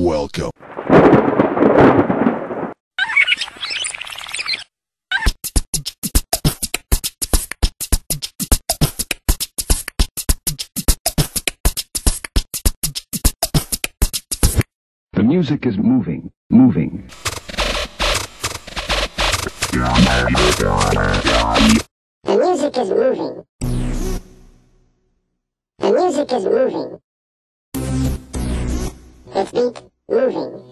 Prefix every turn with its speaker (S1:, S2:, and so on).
S1: Welcome.
S2: The music is moving, moving.
S3: The music is moving. The music is moving. Its beat moving.